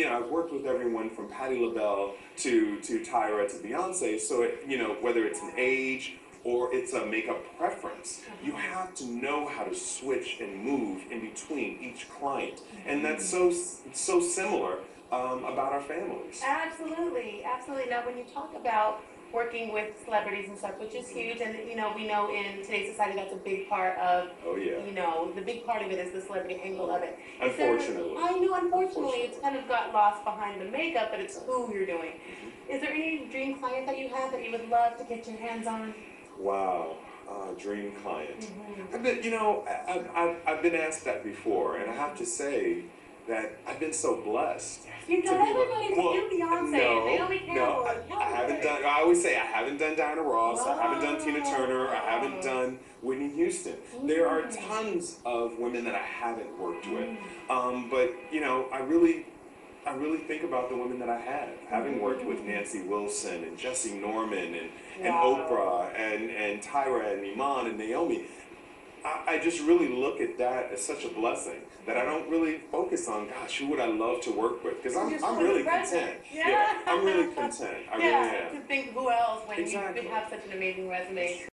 you know, I've worked with everyone from Patti LaBelle to to Tyra to Beyonce. So it, you know, whether it's an age or it's a makeup preference, you have to know how to switch and move in between each client, and that's so so similar um, about our families. Absolutely, absolutely. Now, when you talk about working with celebrities and stuff, which is huge, and you know, we know in today's society that's a big part of, Oh yeah. you know, the big part of it is the celebrity angle of it. Is there- Unfortunately. I know, unfortunately, it's kind of got lost behind the makeup, but it's who you're doing. Mm-hmm. Is there any dream client that you have that you would love to get your hands on? Wow, uh, dream client. Mhm. I've been, you know, I- I've, I've, been asked that before, and I have to say that I've been so blessed. You know, be- everybody well, do Beyonce, no, Naomi Campbell, No, and I, I haven't Cowboy. done. I always say I haven't done Diana Ross. I haven't done Tina Turner. I haven't done Whitney Houston. There are Mm. tons of women that I haven't worked with, um, but you know, I really. I really think about the women that I have, having worked with Nancy Wilson and Jessye Norman and, and Wow. Oprah and, and Tyra and Iman and Naomi. I, I just really look at that as such a blessing that I don't really focus on, gosh, who would I love to work with? Because I'm, I'm really content. Yeah. I'm really content. I yeah, really am. to think who else when Exactly. you have such an amazing resume.